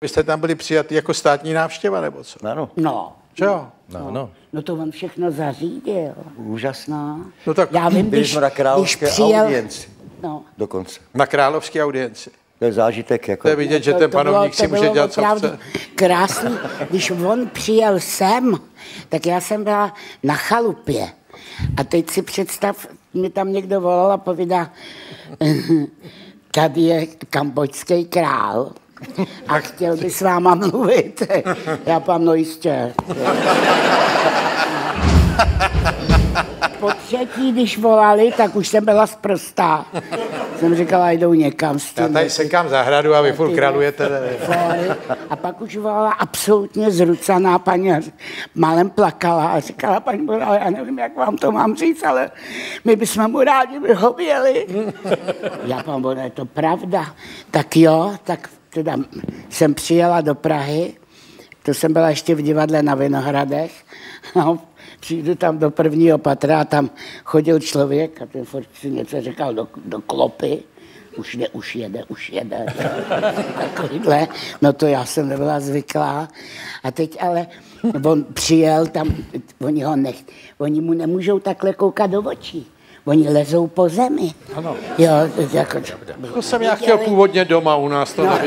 Vy jste tam byli přijati jako státní návštěva, nebo co? Ano, No, Že jo? No, no. no to on všechno zařídil. úžasná. No tak Já vím, Byli když, jsme na když královské přijel... audienci No, dokonce. na královské audienci. To je zážitek. Jako... To je vidět, že to- ten to bylo- panovník to si může bylo dělat, co chce. Krásný. Když on přijel sem, tak já jsem byla na chalupě. A teď si představ, mi tam někdo volal a povídá, tady je kambočský král a chtěl by s váma mluvit. Já pám, no jistě. Po třetí, když volali, tak už jsem byla zprostá. Jsem říkala, jdou někam s tím. Já tady sekám zahradu a vy furt králujete. Fóry. A pak už volala absolutně zrucaná paní malem plakala a říkala, paní ale já nevím, jak vám to mám říct, ale my bychom mu rádi vyhověli. Já pan Bože, je to pravda. Tak jo, tak teda jsem přijela do Prahy, to jsem byla ještě v divadle na Vinohradech. A přijdu tam do prvního patra a tam chodil člověk a ten furt si něco říkal do, do klopy. Už jde, už jede, už jede. Takovýhle. No to já jsem nebyla zvyklá. A teď ale on přijel tam, oni ho nech, oni mu nemůžou takhle koukat do očí. Oni lezou po zemi. Ano. Jo, to jako, To jsem já chtěl původně doma u nás to No.